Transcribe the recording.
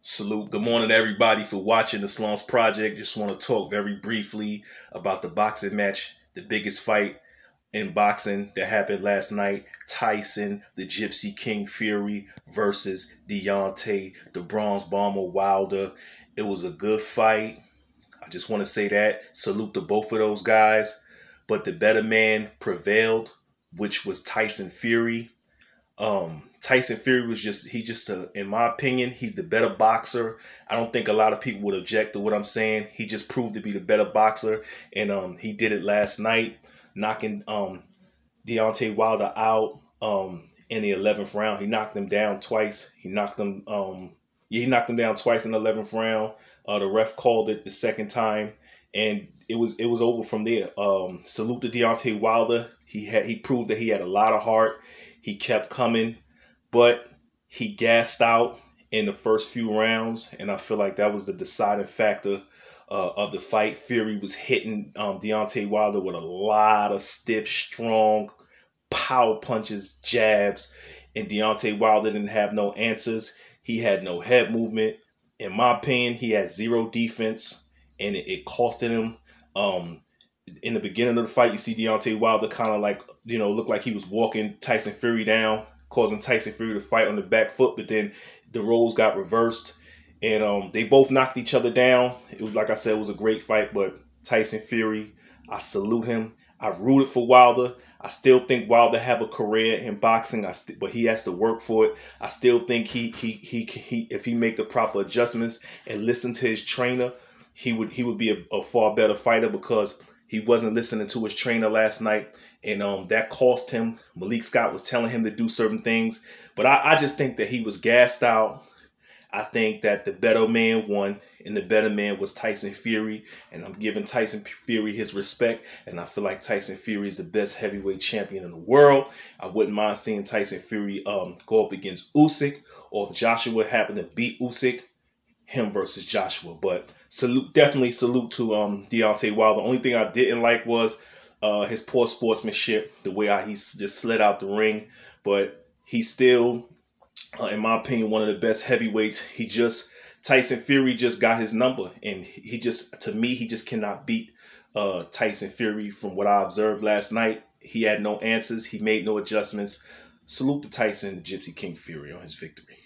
Salute. Good morning, everybody, for watching the Slums Project. Just want to talk very briefly about the boxing match, the biggest fight in boxing that happened last night. Tyson, the Gypsy King Fury versus Deontay, the Bronze Bomber Wilder. It was a good fight. I just want to say that. Salute to both of those guys. But the better man prevailed, which was Tyson Fury. Um, Tyson Fury was just he just in my opinion he's the better boxer. I don't think a lot of people would object to what I'm saying. He just proved to be the better boxer, and um, he did it last night, knocking um, Deontay Wilder out um, in the 11th round. He knocked him down twice. He knocked him um, yeah, he knocked him down twice in the 11th round. Uh, the ref called it the second time, and it was it was over from there. Um, salute to Deontay Wilder. He had he proved that he had a lot of heart. He kept coming, but he gassed out in the first few rounds, and I feel like that was the deciding factor uh, of the fight. Fury was hitting um, Deontay Wilder with a lot of stiff, strong power punches, jabs, and Deontay Wilder didn't have no answers. He had no head movement. In my opinion, he had zero defense, and it, it costed him. Um, in the beginning of the fight, you see Deontay Wilder kind of like, you know, looked like he was walking Tyson Fury down, causing Tyson Fury to fight on the back foot, but then the roles got reversed and um, they both knocked each other down. It was, like I said, it was a great fight, but Tyson Fury, I salute him. I rooted for Wilder. I still think Wilder have a career in boxing, I st- but he has to work for it. I still think he, he he he if he make the proper adjustments and listen to his trainer, he would he would be a, a far better fighter because he wasn't listening to his trainer last night, and um, that cost him. Malik Scott was telling him to do certain things, but I, I just think that he was gassed out. I think that the better man won, and the better man was Tyson Fury, and I'm giving Tyson Fury his respect, and I feel like Tyson Fury is the best heavyweight champion in the world. I wouldn't mind seeing Tyson Fury um, go up against Usyk, or if Joshua happened to beat Usyk, him versus Joshua. But salute, definitely salute to um Deontay Wilder. The only thing I didn't like was uh his poor sportsmanship, the way I he just slid out the ring. But he's still, uh, in my opinion, one of the best heavyweights. He just Tyson Fury just got his number, and he just to me he just cannot beat uh Tyson Fury from what I observed last night. He had no answers. He made no adjustments. Salute to Tyson Gypsy King Fury on his victory.